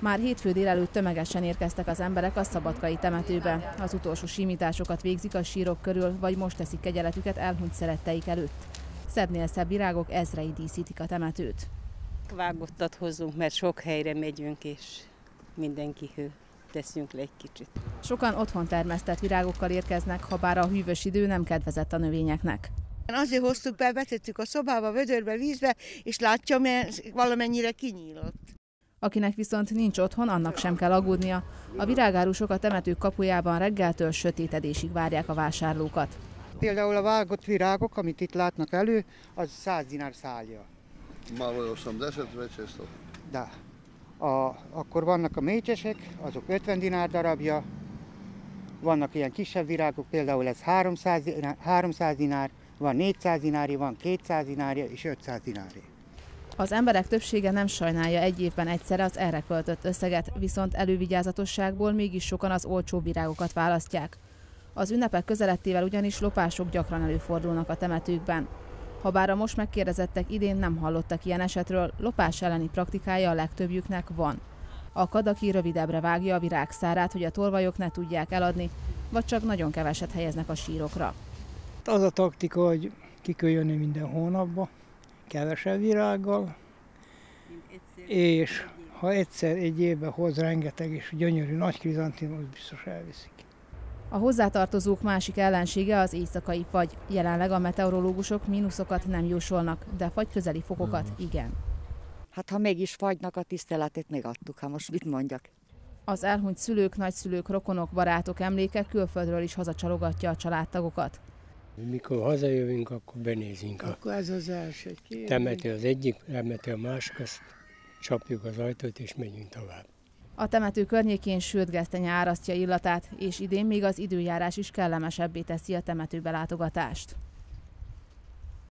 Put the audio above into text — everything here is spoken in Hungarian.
Már hétfő délelőtt tömegesen érkeztek az emberek a szabadkai temetőbe. Az utolsó simításokat végzik a sírok körül, vagy most teszik kegyeletüket elhunyt szeretteik előtt. Szebbnél szebb virágok ezrei díszítik a temetőt. Vágottat hozunk, mert sok helyre megyünk, és mindenki hő teszünk le egy kicsit. Sokan otthon termesztett virágokkal érkeznek, ha bár a hűvös idő nem kedvezett a növényeknek. Azért hoztuk be, betettük a szobába, vödörbe, vízbe, és látja, mert valamennyire kinyílott. Akinek viszont nincs otthon, annak sem kell aggódnia. A virágárusok a temetők kapujában reggeltől sötétedésig várják a vásárlókat. Például a vágott virágok, amit itt látnak elő, az 100 dinár szálja. Malo je 80 već je 100. De a, akkor vannak a mécsesek, azok 50 dinár darabja, vannak ilyen kisebb virágok, például ez 300, dinár- 300 dinár, van 400 dinári, van 200 dinári és 500 dinári. Az emberek többsége nem sajnálja egy évben egyszerre az erre költött összeget, viszont elővigyázatosságból mégis sokan az olcsó virágokat választják. Az ünnepek közelettével ugyanis lopások gyakran előfordulnak a temetőkben. Habár a most megkérdezettek idén nem hallottak ilyen esetről, lopás elleni praktikája a legtöbbjüknek van. A kadaki rövidebbre vágja a virágszárát, hogy a tolvajok ne tudják eladni, vagy csak nagyon keveset helyeznek a sírokra. Az a taktika, hogy ki kell jönni minden hónapba, kevesebb virággal, és ha egyszer egy évben hoz rengeteg és gyönyörű nagy krizantimot, biztos elviszik. A hozzátartozók másik ellensége az éjszakai fagy. Jelenleg a meteorológusok mínuszokat nem jósolnak, de fagy közeli fokokat igen. Hát ha mégis fagynak a tiszteletét, még adtuk, ha most mit mondjak. Az elhunyt szülők, nagyszülők, rokonok, barátok emléke külföldről is hazacsalogatja a családtagokat. Mikor hazajövünk, akkor benézünk a Akkor ez az első. Ki temető az egyik, temető a másik, azt csapjuk az ajtót és megyünk tovább. A temető környékén sült gesztenye árasztja illatát, és idén még az időjárás is kellemesebbé teszi a temetőbe látogatást.